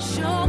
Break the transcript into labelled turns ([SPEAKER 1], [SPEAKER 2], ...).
[SPEAKER 1] Show